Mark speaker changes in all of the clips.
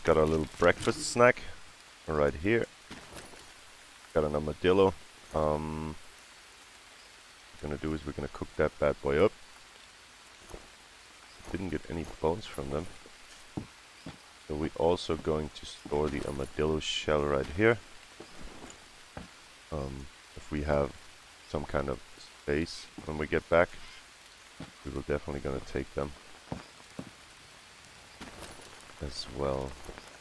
Speaker 1: just got a little breakfast snack right here. Got an armadillo. Um, what we're gonna do is we're gonna cook that bad boy up. Didn't get any bones from them. So we're also going to store the armadillo shell right here. Um, if we have some kind of space when we get back, we will definitely gonna take them as well.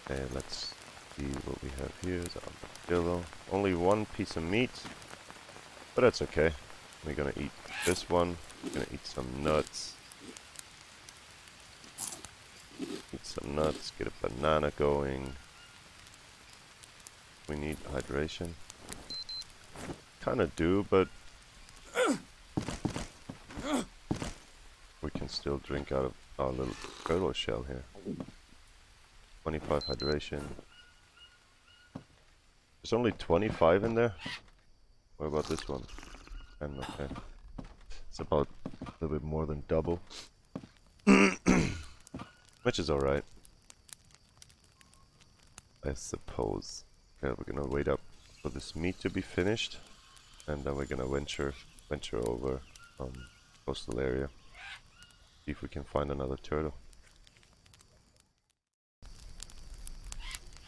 Speaker 1: Let's see what we have here. Is armadillo. Only one piece of meat, but that's okay. We're gonna eat this one. We're gonna eat some nuts. Eat some nuts, get a banana going. We need hydration. Kinda do, but we can still drink out of our little turtle shell here. 25 hydration. There's only 25 in there? What about this one? 10, okay. It's about a little bit more than double. Which is alright. I suppose. Okay, we're gonna wait up for this meat to be finished. And then we're gonna venture venture over um coastal area. See if we can find another turtle.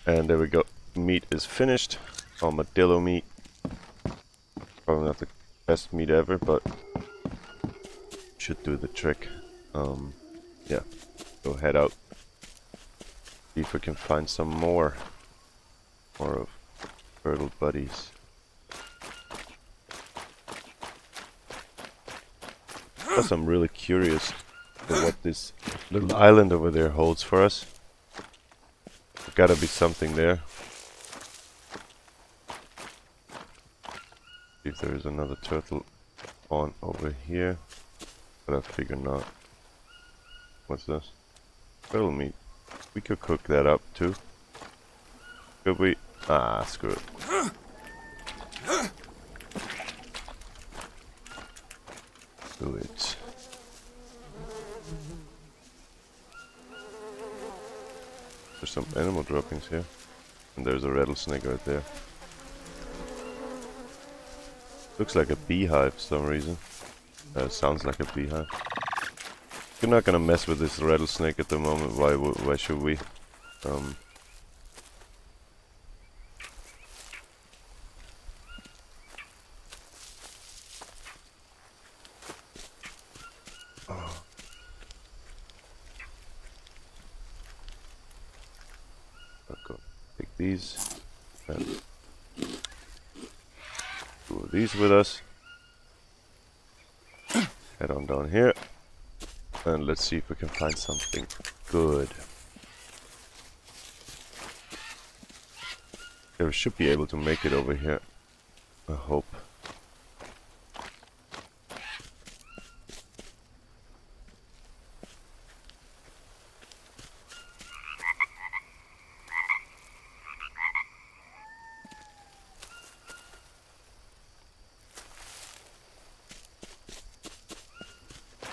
Speaker 1: And there we go. Meat is finished. Armadillo meat. Probably not the best meat ever, but should do the trick. Um, yeah, go head out. See if we can find some more, more of turtle buddies. Plus, I'm really curious what this little island over there holds for us. Gotta be something there. See if there is another turtle on over here. But I figure not. What's this? Turtle meat. We could cook that up too. Could we? Ah, screw it. Do it. There's some animal droppings here. And there's a rattlesnake right there. Looks like a beehive for some reason. Uh, sounds like a beehive. We're not gonna mess with this rattlesnake at the moment. Why? Why should we? Um, oh. I'll go take these and these with us. Head on down here. And let's see if we can find something good. Yeah, we should be able to make it over here. I hope.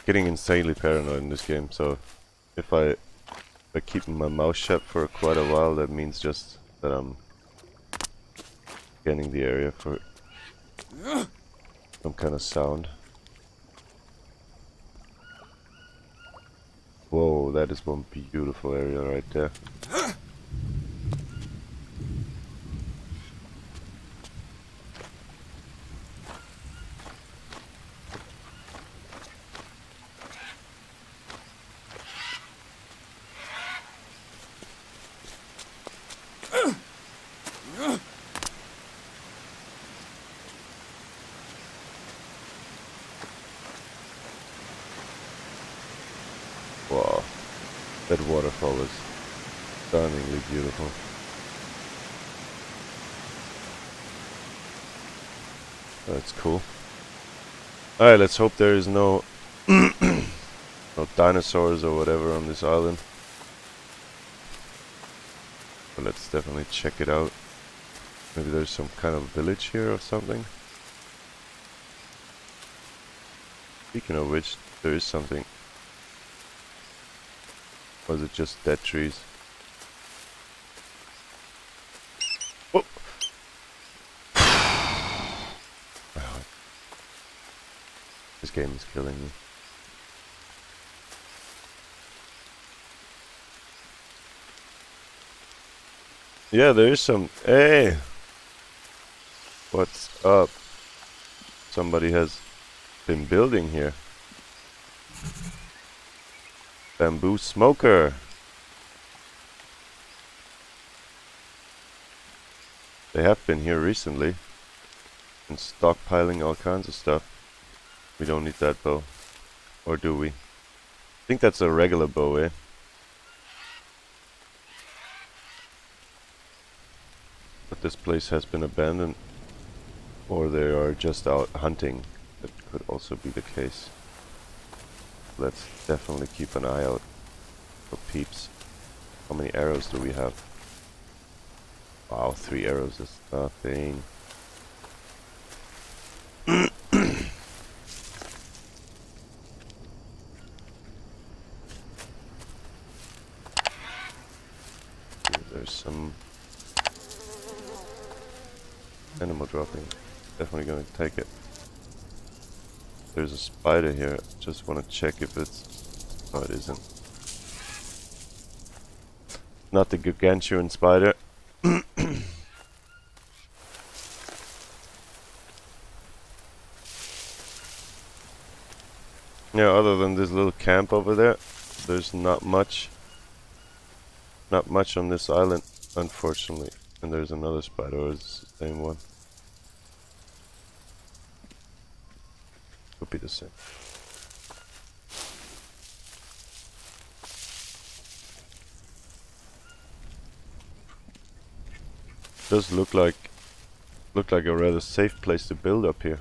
Speaker 1: Getting insanely paranoid in this game, so if I, I keep my mouth shut for quite a while, that means just that I'm scanning the area for some kind of sound. Whoa, that is one beautiful area right there. Wow, that waterfall is stunningly beautiful. That's cool. Alright, let's hope there is no no dinosaurs or whatever on this island. But let's definitely check it out. Maybe there's some kind of village here or something. Speaking of which, there is something. Is it just dead trees? Game is killing me. Yeah, there is some... Hey! What's up? Somebody has been building here. Bamboo smoker. They have been here recently. And stockpiling all kinds of stuff. We don't need that bow. Or do we? I think that's a regular bow, eh? But this place has been abandoned. Or they are just out hunting. That could also be the case. Let's definitely keep an eye out for peeps. How many arrows do we have? Wow, three arrows is nothing. There's some animal dropping. Definitely gonna take it. There's a spider here. Just wanna check if it's... Oh, it isn't. Not the gargantuan spider. Yeah, other than this little camp over there, there's not much. Not much on this island, unfortunately. And there's another spider, it's the same one. Could be the same. Does look like look like a rather safe place to build up here.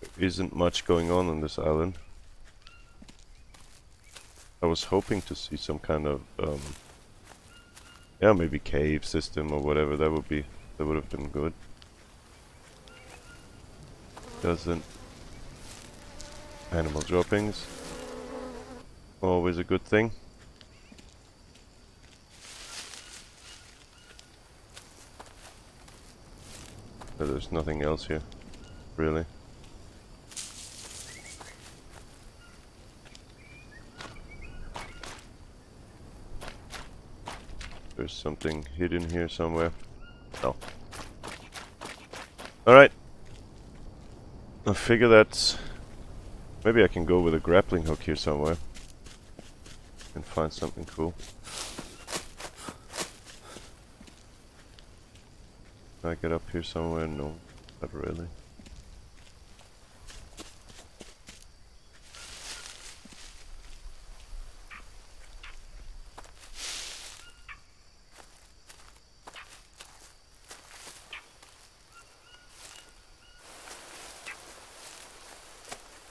Speaker 1: There isn't much going on on this island. I was hoping to see some kind of um, yeah, maybe cave system or whatever. That would be that would have been good. Doesn't animal droppings always a good thing. But there's nothing else here, really. There's something hidden here somewhere. No. Alright. I figure that maybe I can go with a grappling hook here somewhere and find something cool. Can I get up here somewhere? No, not really.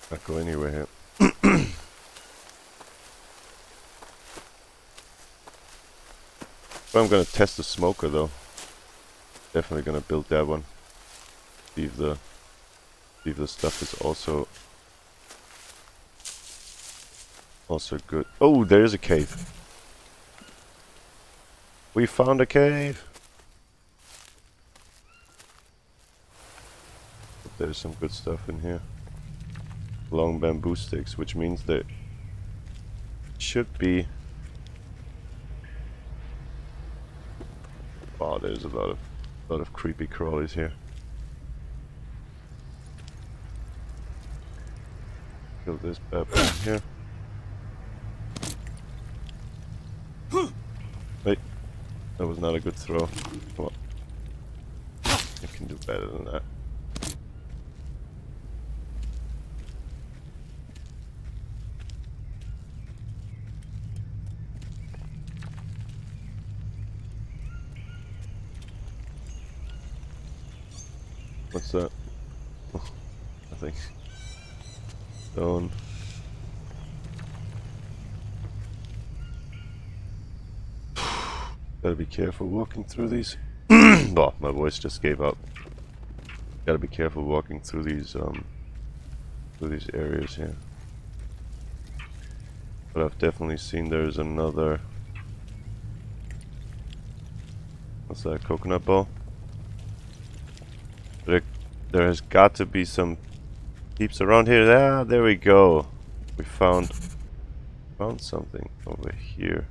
Speaker 1: Not go anywhere here. I'm gonna test the smoker though. Definitely gonna build that one. Leave the leave the stuff is also also good. Oh, there's a cave. We found a cave. There's some good stuff in here long bamboo sticks, which means that should be Wow, there's a lot of lot of creepy crawlies here. Kill this bad boy here. Wait, that was not a good throw. Come on. I can do better than that. That? Oh, nothing. Stone. Gotta be careful walking through these. oh, my voice just gave up. Gotta be careful walking through these um through these areas here. But I've definitely seen there's another What's that, coconut ball? There has got to be some peeps around here. Ah, there we go. We found found something over here.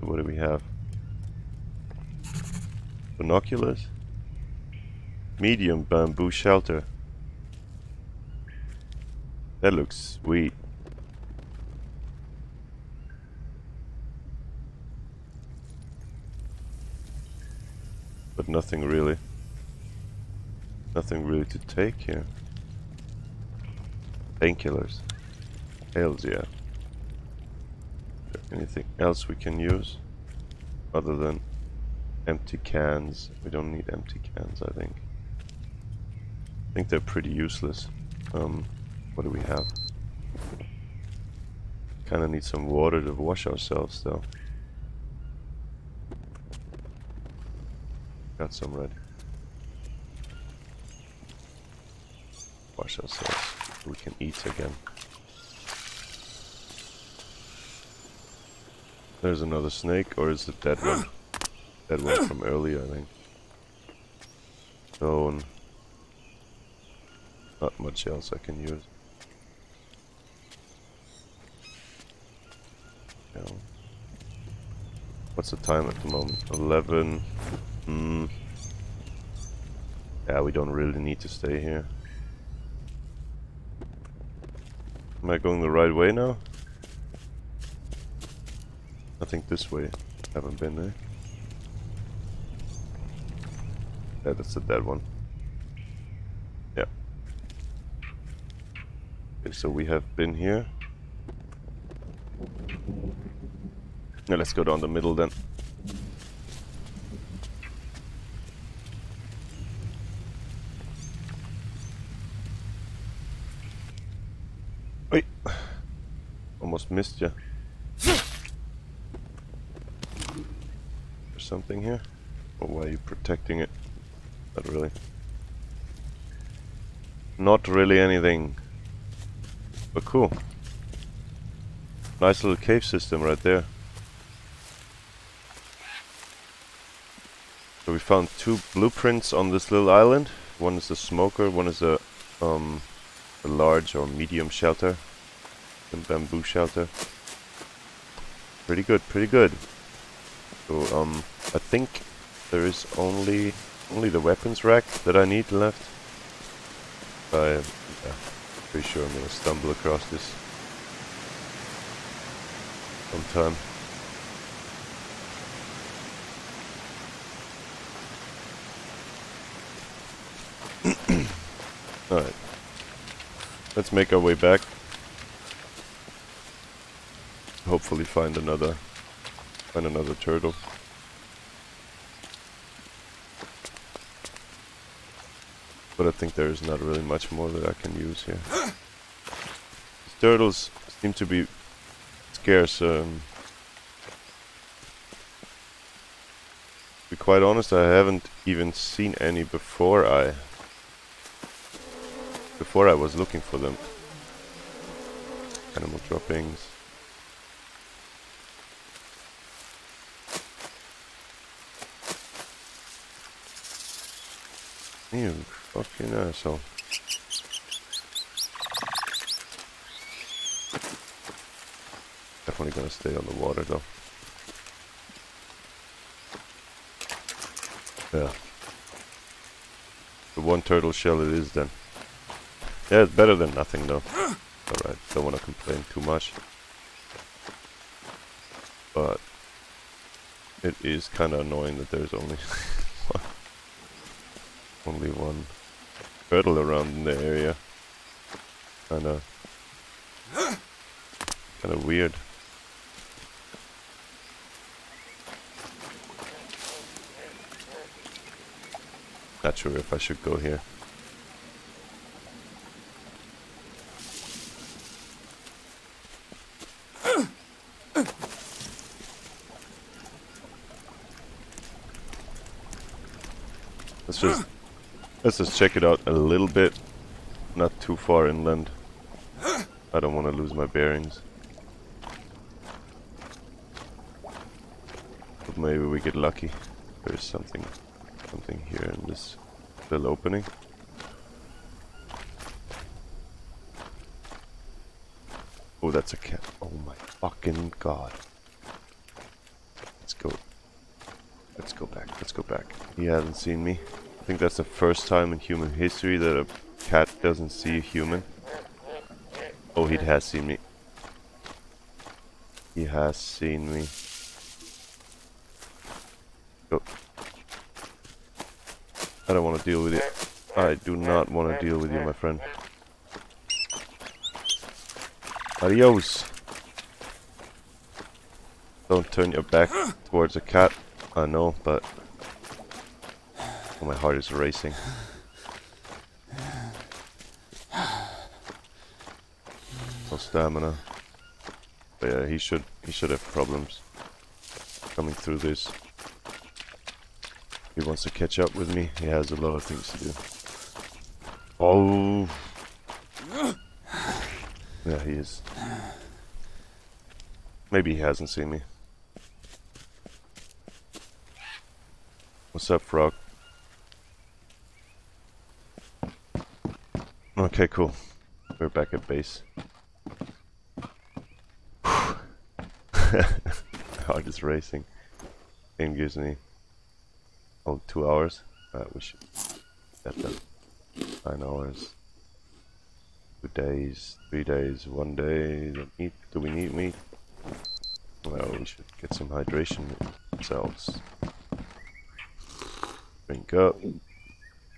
Speaker 1: What do we have? Binoculars? Medium bamboo shelter. That looks sweet. But nothing really. Nothing really to take here. Painkillers. Hells yeah. Anything else we can use? Other than empty cans. We don't need empty cans, I think. I think they're pretty useless. Um, what do we have? Kinda need some water to wash ourselves though. Got some ready. Wash ourselves. We can eat again. There's another snake, or is it that one? That one from earlier, I think. Stone. Not much else I can use. No. What's the time at the moment? 11. Hmm. Yeah, we don't really need to stay here. Am I going the right way now? I think this way. Haven't been there. Yeah, that's a dead one. Yeah. Okay, so we have been here. Now let's go down the middle then. Wait. Almost missed you. There's something here? Or why are you protecting it? Not really. Not really anything. But cool. Nice little cave system right there. So we found two blueprints on this little island. One is a smoker, one is a um a large or medium shelter. Bamboo shelter. Pretty good, pretty good. So um I think there is only only the weapons rack that I need left. I yeah, pretty sure I'm gonna stumble across this sometime. Alright. Let's make our way back. Hopefully find another find another turtle. But I think there is not really much more that I can use here. These turtles seem to be scarce. Um, to be quite honest, I haven't even seen any before I before I was looking for them. Animal droppings. You fucking asshole. Definitely gonna stay on the water though. Yeah. The one turtle shell it is then. Yeah, it's better than nothing though. Alright, don't wanna complain too much. But it is kinda annoying that there's only only one turtle around in the area. Kinda... Kinda weird. Not sure if I should go here. Let's just Let's just check it out a little bit. Not too far inland. I don't want to lose my bearings. But maybe we get lucky. There's something something here in this little opening. Oh, that's a cat. Oh my fucking god. Let's go. Let's go back. Let's go back. He hasn't seen me. I think that's the first time in human history that a cat doesn't see a human. Oh, he has seen me. He has seen me. Go. I don't want to deal with it. I do not want to deal with you, my friend. Adios. Don't turn your back towards a cat. I know, but my heart is racing. No stamina. But yeah, he should he should have problems coming through this. He wants to catch up with me. He has a lot of things to do. Oh. Yeah, he is. Maybe he hasn't seen me. What's up, frog? Okay, cool. We're back at base. Heart is racing. Game gives me oh two hours. Uh, we should get them nine hours. Two days, three days, one day. Meat? Do we need meat? Well, we should get some hydration ourselves. Drink up.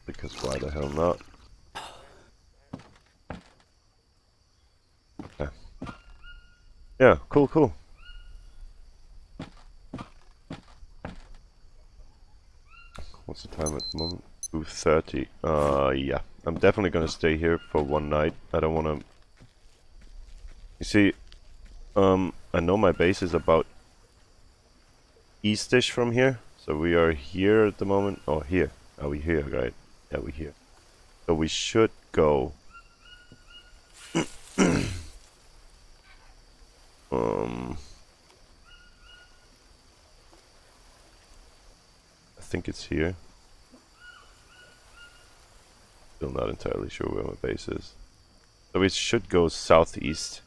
Speaker 1: Because why the hell not? Yeah, cool, cool. What's the time at the moment? 2.30. Uh, yeah. I'm definitely gonna stay here for one night. I don't wanna... You see, um, I know my base is about eastish from here. So we are here at the moment. Oh, here. Are we here, right? Yeah, we here. So we should go... um... I think it's here. Still not entirely sure where my base is. So we should go southeast.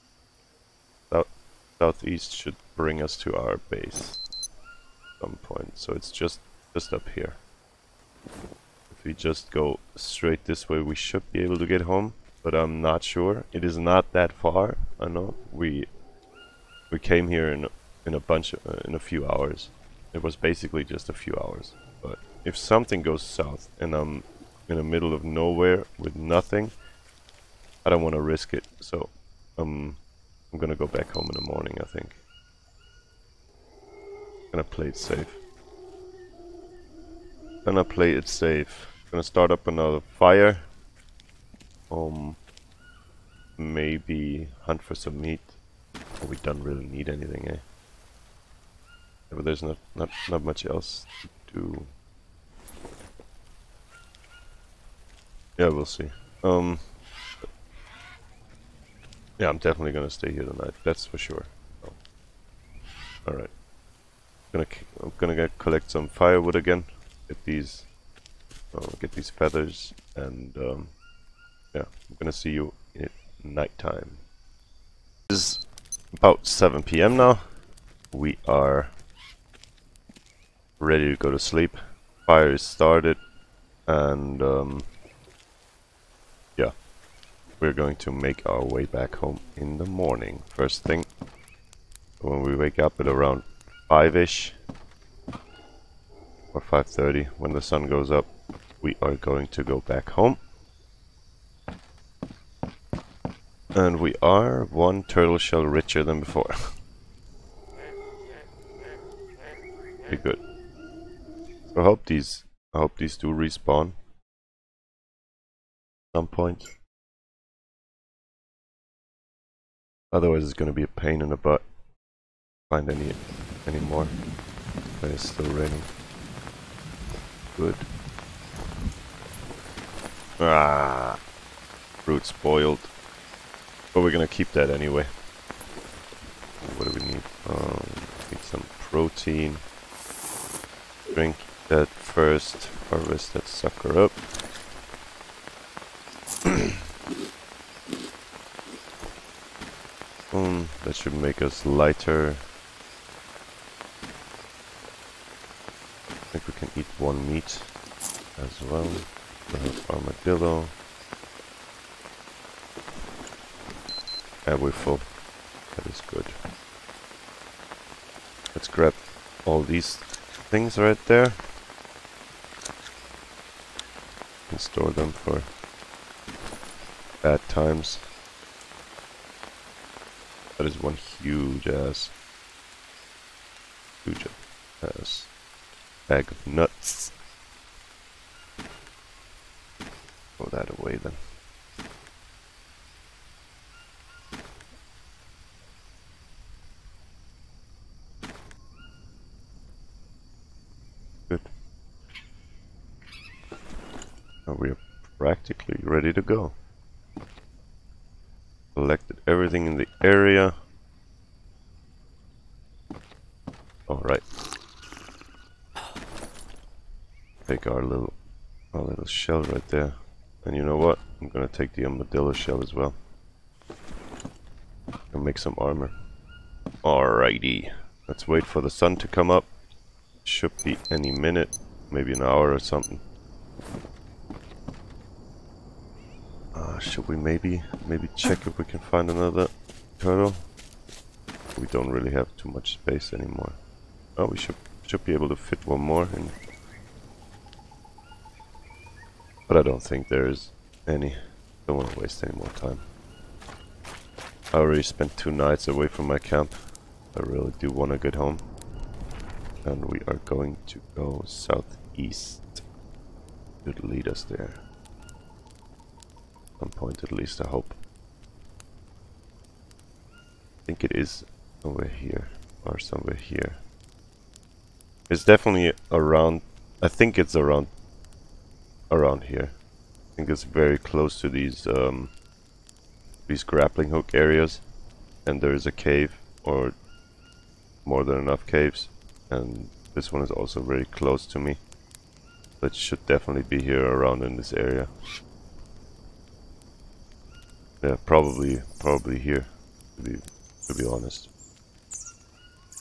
Speaker 1: South southeast should bring us to our base at some point. So it's just just up here. If we just go straight this way, we should be able to get home. But I'm not sure. It is not that far. I know we we came here in in a bunch of, uh, in a few hours. It was basically just a few hours. But if something goes south and I'm in the middle of nowhere with nothing, I don't want to risk it. So um, I'm gonna go back home in the morning. I think gonna play it safe. Gonna play it safe. Gonna start up another fire. Um, maybe hunt for some meat. Oh, we don't really need anything, eh? But there's not not not much else to do. Yeah, we'll see. Um, yeah, I'm definitely gonna stay here tonight. That's for sure. Oh. All right gonna I'm gonna get, collect some firewood again. Get these, uh, get these feathers, and um, yeah, I'm gonna see you at nighttime. It is about 7 p.m. now. We are ready to go to sleep. Fire is started, and um, we're going to make our way back home in the morning. First thing, when we wake up at around 5ish or 5.30 when the sun goes up we are going to go back home. And we are one turtle shell richer than before. Pretty good. So I hope these I hope these do respawn some point otherwise it's gonna be a pain in the butt find any anymore. But it's still raining. Good. Ah, fruit spoiled. But we're gonna keep that anyway. What do we need? Um, need some protein. Drink that first. Harvest that sucker up. That should make us lighter. I think we can eat one meat as well. We have armadillo. And we're full. That is good. Let's grab all these things right there. And store them for bad times. That is one huge ass. Huge ass. Bag of nuts. Throw that away then. Good. Now we are practically ready to go. Collected everything in the area. Alright. Take our little our little shell right there. And you know what? I'm gonna take the uh, armadillo shell as well. And make some armor. Alrighty. Let's wait for the sun to come up. Should be any minute. Maybe an hour or something. Uh, should we maybe maybe check if we can find another turtle? We don't really have too much space anymore. Oh, we should should be able to fit one more in. But I don't think there's any. Don't want to waste any more time. I already spent two nights away from my camp. I really do want to get home. And we are going to go southeast. Should lead us there some point at least, I hope. I think it is over here, or somewhere here. It's definitely around, I think it's around, around here. I think it's very close to these, um, these grappling hook areas. And there is a cave, or more than enough caves. And this one is also very close to me. That should definitely be here around in this area. Yeah, probably, probably here, to be, to be honest.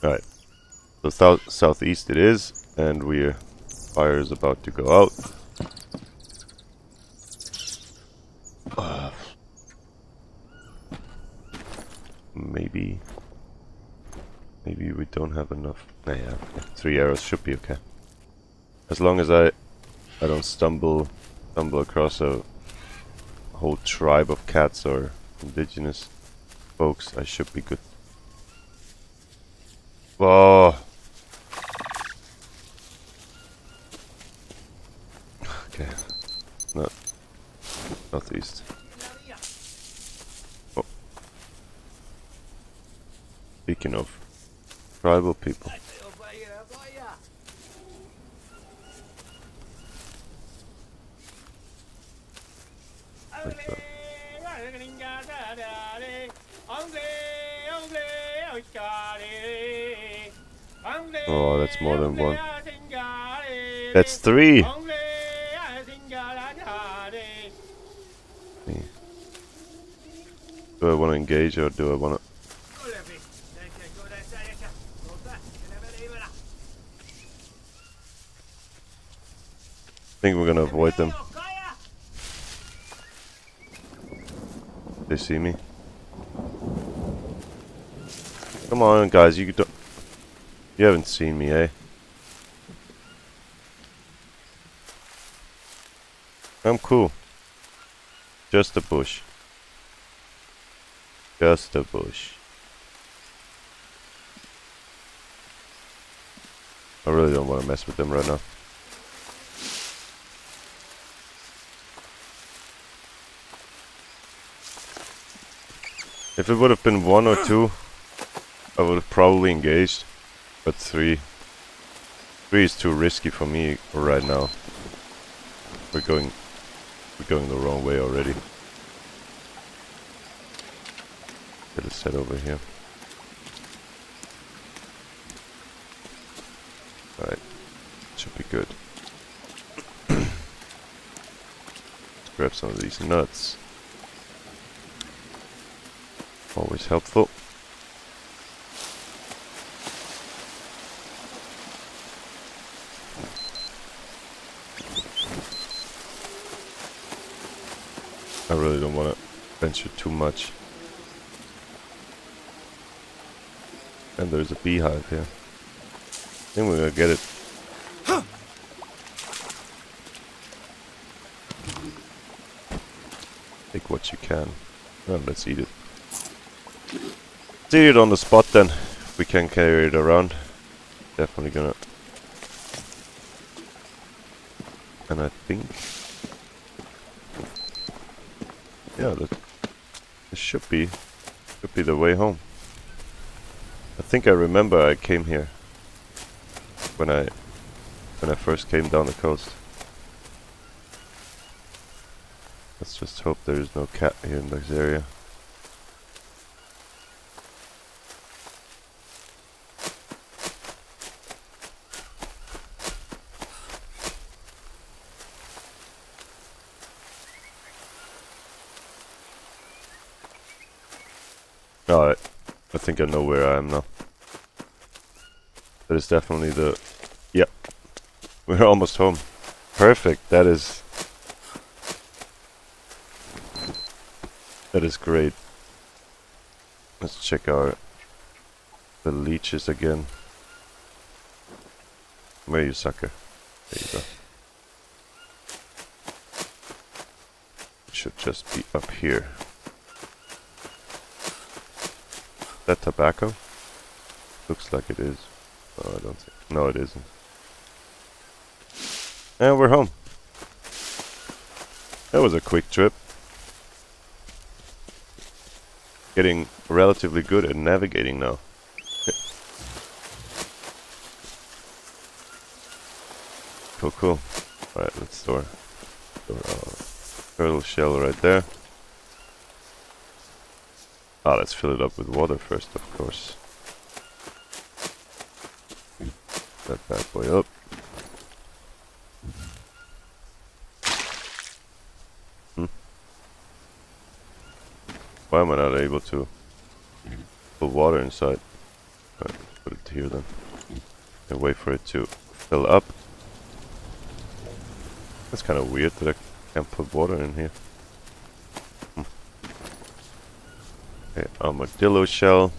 Speaker 1: Alright, so south, southeast it is, and we're, fire is about to go out. Uh, maybe, maybe we don't have enough. Nah, yeah, three arrows should be okay. As long as I, I don't stumble, stumble across a whole tribe of cats or indigenous folks, I should be good. Oh. Okay. Not northeast. Oh. Speaking of tribal people. Oh, that's more than one. That's three! Do I want to engage or do I want to... I think we're gonna avoid them. They see me. Come on, guys, you don't... You haven't seen me, eh? I'm cool. Just a bush. Just a bush. I really don't want to mess with them right now. If it would have been one or two, I would have probably engaged. But three... Three is too risky for me right now. We're going... We're going the wrong way already. Okay, let's head over here. Alright. Should be good. let's grab some of these nuts. Always helpful. I really don't want to venture too much. And there's a beehive here. I think we're gonna get it. Take what you can. Well, let's eat it. Let's eat it on the spot then. We can carry it around. Definitely gonna. And I think yeah, that this should be should be the way home. I think I remember I came here when I when I first came down the coast. Let's just hope there is no cat here in this area. Alright, I think I know where I am now. That is definitely the... Yep. We're almost home. Perfect, that is... That is great. Let's check our... The leeches again. Where you sucker? There you go. Should just be up here. That tobacco? Looks like it is. Oh, I don't think. No, it isn't. And we're home. That was a quick trip. Getting relatively good at navigating now. cool, cool. Alright, let's store, store our turtle shell right there. Ah, let's fill it up with water first, of course. That bad boy up. Hmm. Why am I not able to put water inside? Right, put it here then. And wait for it to fill up. That's kind of weird that I can't put water in here. Okay, armadillo shell.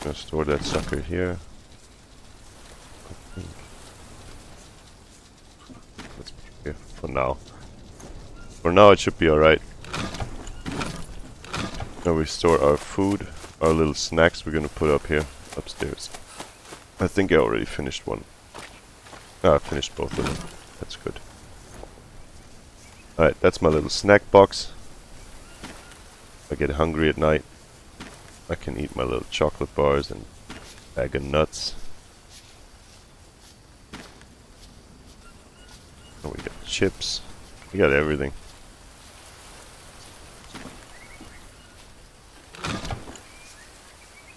Speaker 1: Gonna store that sucker here. Let's here for now. For now it should be alright. Now we store our food, our little snacks we're gonna put up here, upstairs. I think I already finished one. Ah, I finished both of them. That's good. Alright, that's my little snack box. I get hungry at night. I can eat my little chocolate bars and bag of nuts. Oh, we got chips. We got everything.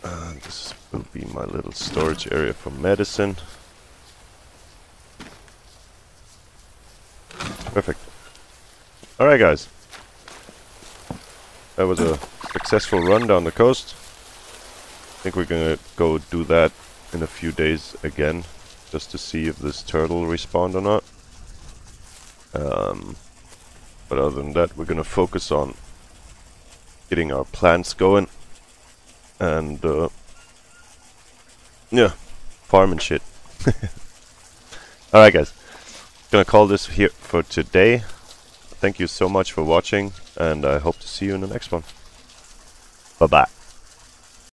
Speaker 1: Uh, this will be my little storage area for medicine. Perfect. Alright guys. That was a successful run down the coast. Think we're gonna go do that in a few days again, just to see if this turtle respawned or not. Um, but other than that, we're gonna focus on getting our plants going and uh, yeah, farming shit. Alright guys, gonna call this here for today. Thank you so much for watching and I hope to see you in the next one. Bye bye.